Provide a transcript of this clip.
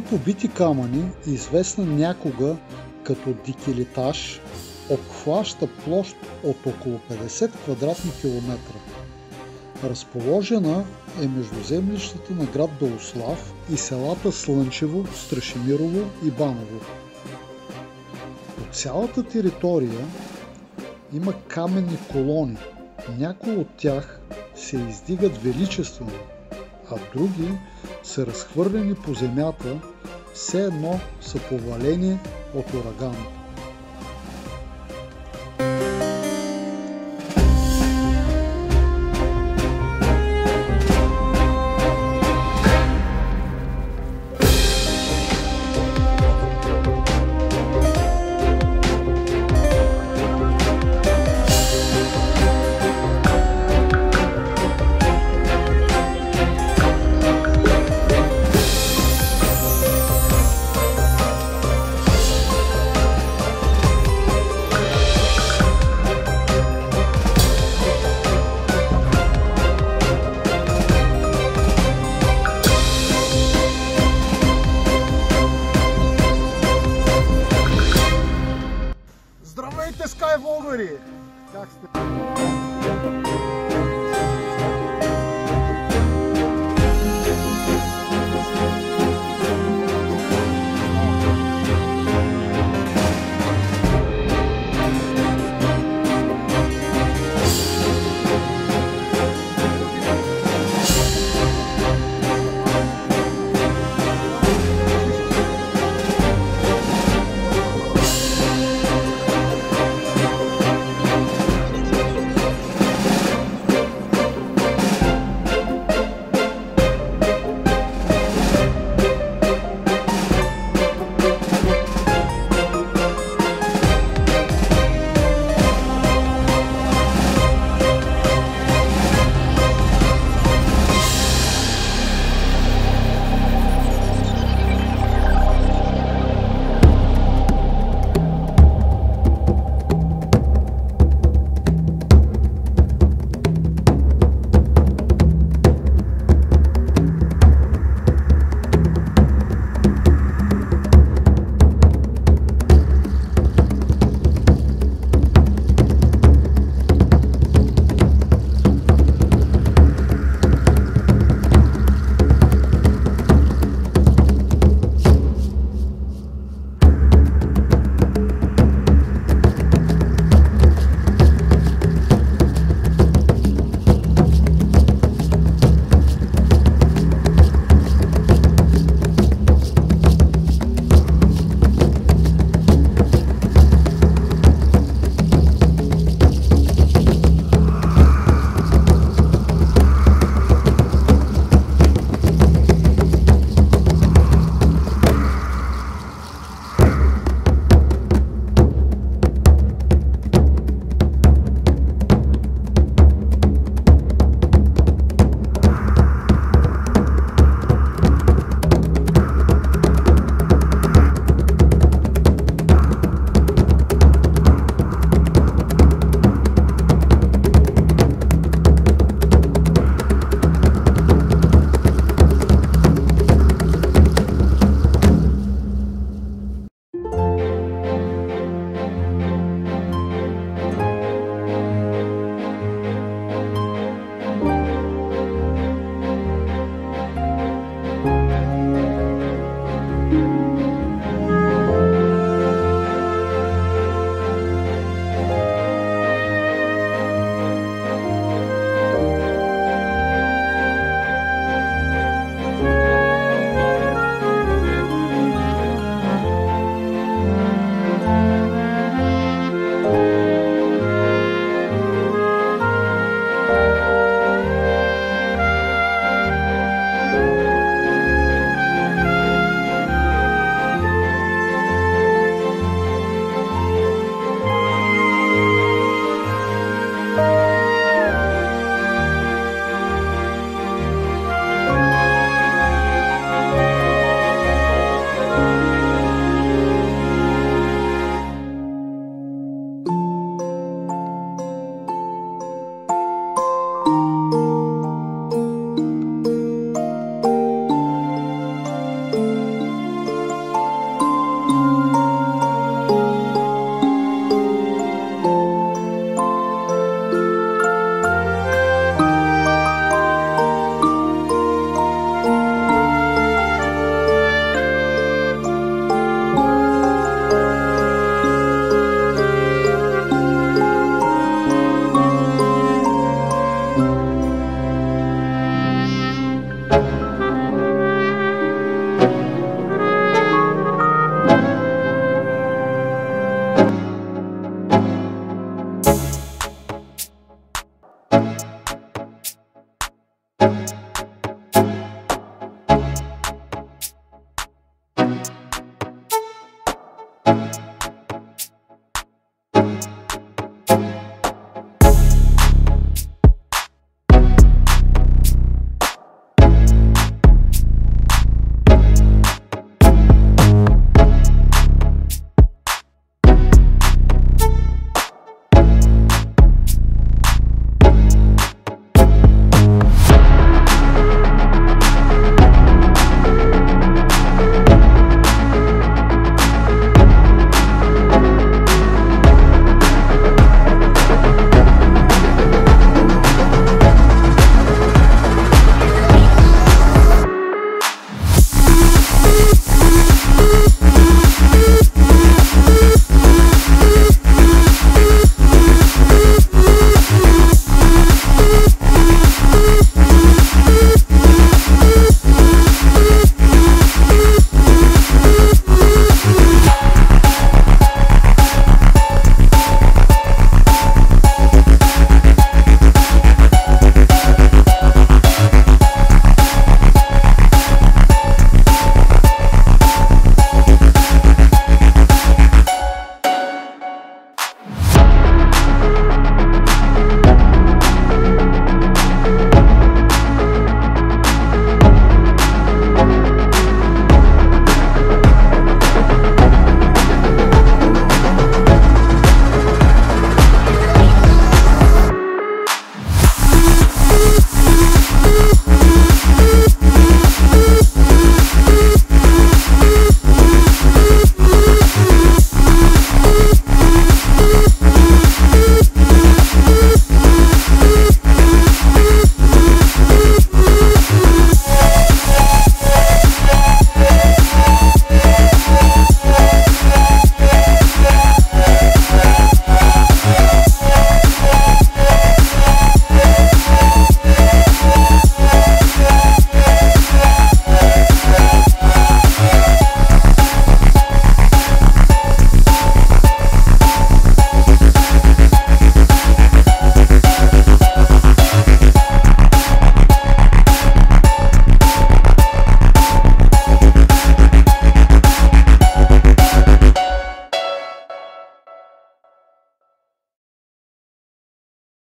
Площта по камъни, известна някога като Дикилитаж, обхваща площ от около 50 квадратни километра. Разположена е между землищата на град Долослав и селата Слънчево, Страшимирово и Баново. По цялата територия има каменни колони. Някои от тях се издигат величествено, а други са разхвърлени по земята, все едно са повалени от ураган. this guy already.